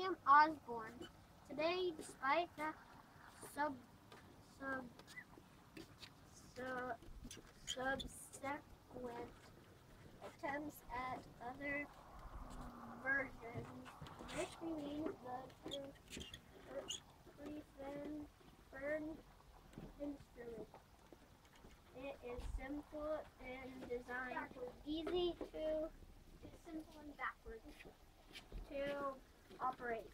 William Osborne. Today, despite the sub sub sub subsequent attempts at other versions, this remains the pre- preferred instrument. It is simple in design, easy to simple and backwards. Operate.